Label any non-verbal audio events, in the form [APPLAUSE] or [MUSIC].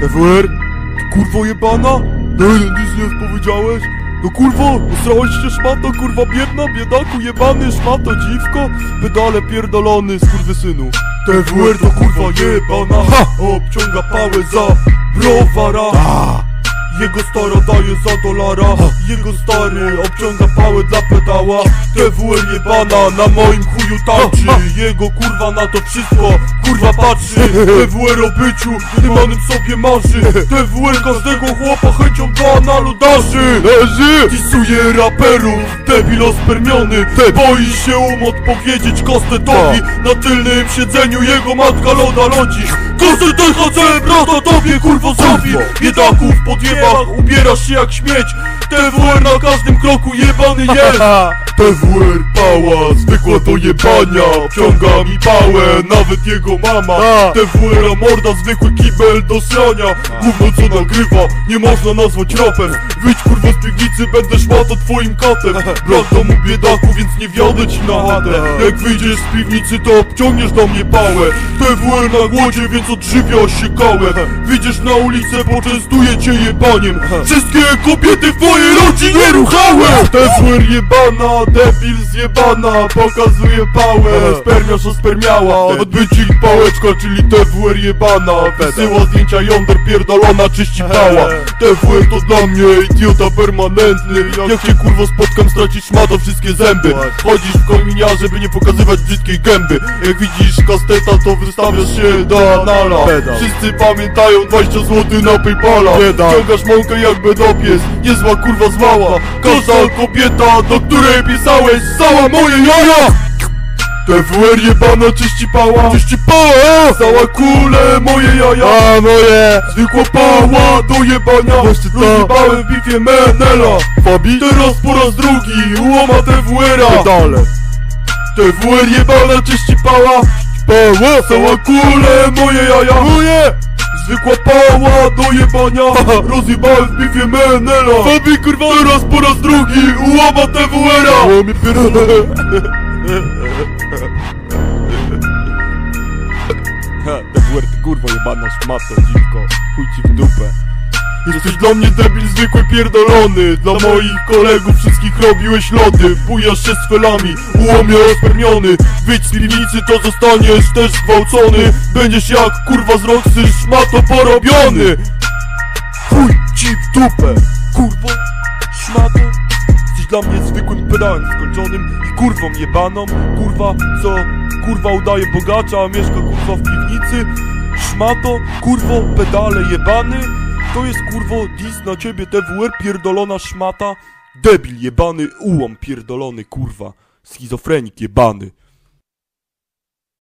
TWR? Ty kurwo jebana? No, nic nie powiedziałeś? No kurwo, usrałeś się szmato, kurwa biedna, biedaku jebany, szmato, dziwko, pedale pierdolony, skurwysynu. TWR to kurwa jebana, ha! obciąga pałę za browara. Jego stara daje za dolara Jego stary obciąga pałę dla pedała TWR jebana na moim chuju tańczy Jego kurwa na to wszystko kurwa patrzy. TWR o byciu dymanym sobie marzy. TWR każdego chłopa chęcią do analu darzy Leży! Disuje raperów, debil ospermiony. Boi się um odpowiedzieć kostetowi Na tylnym siedzeniu jego matka loda lodzi. Kostetet HC brata tobie kurwo zrobi. Biedaków pod jebach ubierasz się jak śmieć TWR na każdym kroku jebany jest. [LAUGHS] TWR pała, zwykła do jebania. Wciąga mi pałę, nawet jego mama. TWR morda, zwykły kibel do srania Gówno co nagrywa, nie można nazwać rapem. Wyjdź kurwa z piwnicy, będę szła to twoim katem. [LAUGHS] Brak domu biedaku, więc nie wiodę ci na chatę. Jak wyjdziesz z piwnicy, to obciągniesz do mnie pałę. TWR na głodzie, więc odżywia się kałę [LAUGHS] Wyjdziesz na ulicę, poczęstuję cię jebaniem. Wszystkie kobiety w twojej rodzinie ruchałem TWR jebana, debil zjebana Pokazuje pałę, spermiarz ospermiała Odbyci pałeczka, czyli TWR jebana Wysyła zdjęcia jąder pierdolona, czyści pała. TWR to dla mnie idiota permanentny. Jak cię kurwo spotkam, stracisz szmato wszystkie zęby. Chodzisz w kominia, żeby nie pokazywać brzydkiej gęby. Jak widzisz kasteta, to wystawiasz się do anala. Wszyscy pamiętają 20 zł na Paypala. Ciągasz mąkę jak bedopies, niezła kurwa Każda kobieta, do której pisałeś, cała moje jaja. TWR jebana czyści pała. Czyści pała. Cała kule moje jaja. A moje. Zwykła pała do jebania. Jeszcze to. Rozjebałem w bifie Menela. Fabi? Teraz po raz drugi Ułama TWR-a Pedale TWR jebana czyści pała. Pała. Cała kule moje jaja. Moje Zwykła pała do jebania. Rozjebałem w bifie Menela. Fabi kurwa Teraz po raz drugi Ułama TWR-a. Łamie [LAUGHS] [LAUGHS] TWR ty kurwo jebana szmato, dziwko Chuj ci w dupę Jesteś dla mnie debil zwykły pierdolony. Dla moich kolegów wszystkich robiłeś lody. Bujasz się z felami, ułomie ospermiony Wyjdź z piwnicy to zostaniesz też zgwałcony Będziesz jak kurwa z Roxy szmato porobiony. Chuj ci w dupę, kurwo, szmato Jesteś dla mnie zwykłym pedałem skończonym i kurwą jebaną. Kurwa, co kurwa udaje bogacza, a mieszka kurwa w piwnicy. Szmato, kurwo, pedale jebany To jest kurwo dis na ciebie TWR pierdolona szmata. Debil jebany, ułom pierdolony kurwa. Schizofrenik jebany